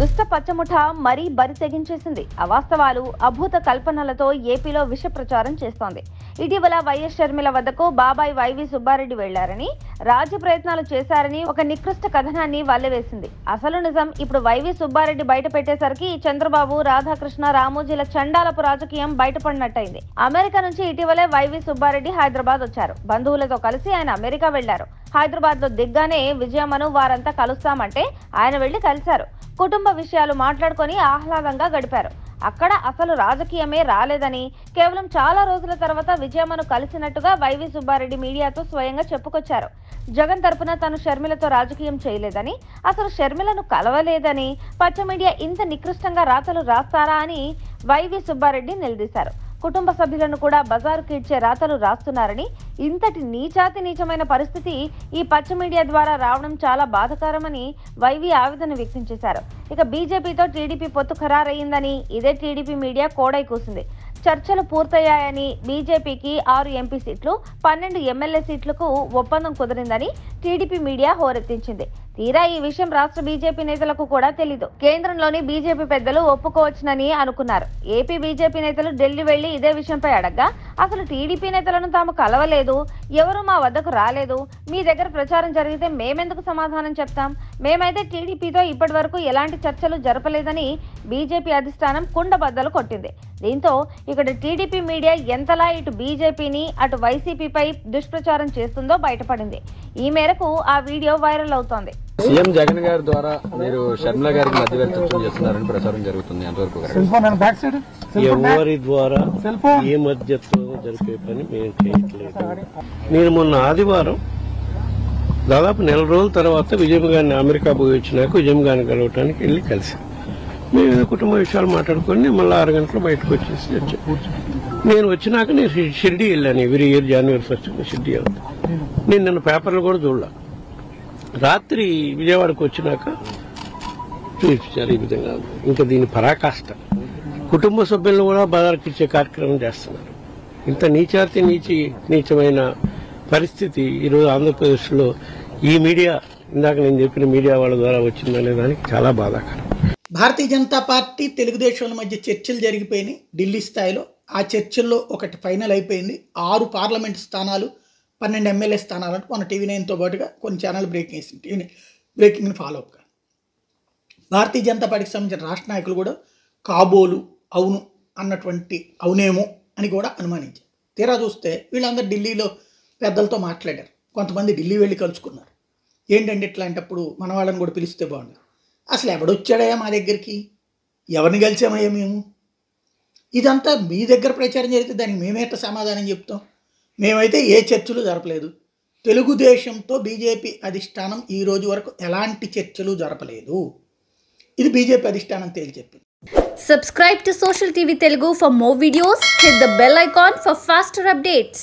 దుష్ట పచ్చముఠ మరీ బరి తెగించేసింది. అవాస్తవాలు అభూత కల్పనలతో ఏపీలో విష ప్రచారం చేస్తోంది. ఇటీవల వైఎస్ షర్మిల వద్దకు బాబాయ్ వైవి సుబ్బారెడ్డి వెళ్ళారని రాజ్య ప్రయత్నాలు చేశారని ఒక నికృష్ట కథనాన్ని వల్లవేసింది. అసలు నిజం ఇప్పుడు వైవి సుబ్బారెడ్డి బయట పెట్టేసరికి చంద్రబాబు రాధాకృష్ణ రామోజీల చండాలపు రాజకీయం బయటపడినట్టయింది. అమెరికా నుంచి ఇటీవలే వైవి సుబ్బారెడ్డి హైదరాబాద్ వచ్చారు. బంధువులతో కలిసి ఆయన అమెరికా వెళ్ళారు. హైదరాబాద్లో దిగ్గానే విజయమ్మను వారంతా కలుస్తామంటే ఆయన వెళ్ళి కలిశారు. కుటుంబ విషయాలు మాట్లాడుకొని ఆహ్లాదంగా గడిపారు. అక్కడ అసలు రాజకీయమే రాలేదని కేవలం చాలా రోజుల తర్వాత విజయమ్మను కలిసినట్టుగా వైవి సుబ్బారెడ్డి మీడియాతో స్వయంగా చెప్పుకొచ్చారు. జగన్ తరపున తాను షర్మిలతో రాజకీయం చేయలేదని అసలు షర్మిలను కలవలేదని పచ్చ మీడియా ఇంత నికృష్టంగా రాతలు రాస్తారా అని వైవి సుబ్బారెడ్డి నిలదీశారు. కుటుంబ సభ్యులను కూడా బజారుకి ఇచ్చే రాతలు రాస్తున్నారని ఇంతటి నీచాతి నీచమైన పరిస్థితి ఈ పచ్చ మీడియా ద్వారా రావడం చాలా బాధకరమని వైవి ఆవేదన వ్యక్తం చేశారు. ఇక బీజేపీతో టీడీపీ పొత్తు ఖరారయ్యిందని ఇదే టీడీపీ మీడియా కోడై కూసింది. చర్చలు పూర్తయ్యాయని బీజేపీకి ఆరు ఎంపీ సీట్లు పన్నెండు ఎమ్మెల్యే సీట్లకు ఒప్పందం కుదిరిందని టీడీపీ మీడియా హోరెత్తించింది. తీరా ఈ విషయం రాష్ట్ర బీజేపీ నేతలకు కూడా తెలీదు. కేంద్రంలోని బీజేపీ పెద్దలు ఒప్పుకోవచ్చునని అనుకున్నారు. ఏపీ బీజేపీ నేతలు ఢిల్లీ వెళ్ళి ఇదే విషయంపై అడగ్గా అసలు టీడీపీ నేతలను తాము కలవలేదు ఎవరు మా వద్దకు రాలేదు మీ దగ్గర ప్రచారం జరిగితే మేమెందుకు సమాధానం చెప్తాం? మేమైతే టీడీపీతో ఇప్పటి వరకు ఎలాంటి చర్చలు జరపలేదని బీజేపీ అధిష్టానం కుండబద్దలు కొట్టింది. దీంతో ఇక్కడ టీడీపీ మీడియా ఎంతలా ఇటు బీజేపీని అటు వైసీపీపై దుష్ప్రచారం చేస్తుందో బయటపడింది. ఈ మేరకు ఆ వీడియో వైరల్ అవుతోంది. సీఎం జగన్ గారి ద్వారా మీరు షర్మిల గారికి మధ్యవర్తిత్వం చేస్తున్నారని ప్రచారం జరుగుతుంది. సైడ్ ఎవరి ద్వారా ఏ మధ్యత్వం జరిపే పని మేము చేయట్లేదు. నేను మొన్న ఆదివారం దాదాపు నెల రోజుల తర్వాత విజయం గారిని అమెరికా పోయి వచ్చినాక విజయం గారిని కలవటానికి వెళ్ళి కలిసాం. మేము ఏదో కుటుంబ విషయాలు మాట్లాడుకొని మళ్ళీ ఆరు గంటలు బయటకు వచ్చేసి వచ్చాం. నేను వచ్చినాక నేను షిర్డీ వెళ్ళాను. Every year January first Shirdi వెళ్తాను. నేను నిన్న పేపర్లు కూడా చూడలే. రాత్రి విజయవాడకు వచ్చినాక చూపించారు ఈ విధంగా. ఇంకా దీని పరాకాష్ట. కుటుంబ సభ్యులను కూడా బజార్కి కార్యక్రమం చేస్తున్నారు. ఇంత నీచాతి నీచి నీచమైన పరిస్థితి ఈరోజు ఆంధ్రప్రదేశ్లో ఈ మీడియా ఇందాక నేను చెప్పిన మీడియా వాళ్ళ ద్వారా వచ్చిందనే దానికి చాలా బాధాకరం. భారతీయ జనతా పార్టీ తెలుగుదేశం మధ్య చర్చలు జరిగిపోయినాయి. ఢిల్లీ స్థాయిలో ఆ చర్చల్లో ఒకటి ఫైనల్ అయిపోయింది. ఆరు పార్లమెంట్ స్థానాలు పన్నెండు ఎమ్మెల్యే స్థానాలు అంటే మన టీవీ నైన్తో పాటుగా కొన్ని ఛానల్ బ్రేకింగ్ వేసింది టీవీ బ్రేకింగ్ని ఫాలో అప్ భారతీయ జనతా పార్టీకి సంబంధించిన రాష్ట్ర నాయకులు కూడా కాబోలు అవును అన్నటువంటి అవునేమో అని కూడా అనుమానించారు. తీరా చూస్తే వీళ్ళందరూ ఢిల్లీలో పెద్దలతో మాట్లాడారు. కొంతమంది ఢిల్లీ వెళ్ళి కలుసుకున్నారు. ఏంటంటే ఇట్లాంటప్పుడు మన వాళ్ళని కూడా పిలిస్తే బాగుండదు అసలు ఎవడొచ్చాడయ్యా మా దగ్గరికి? ఎవరిని కలిసామయ్యా మేము? ఇదంతా మీ దగ్గర ప్రచారం జరిగితే దానికి మేమేట సమాధానం చెప్తాం? మేమైతే ఏ చర్చలు జరపలేదు తెలుగుదేశంతో బీజేపీ అధిష్టానం ఈ రోజు వరకు ఎలాంటి చర్చలు జరపలేదు ఇది బీజేపీ అధిష్టానం తేల్చెప్పింది Subscribe to Social TV Telugu for more videos. Hit the bell icon for faster updates.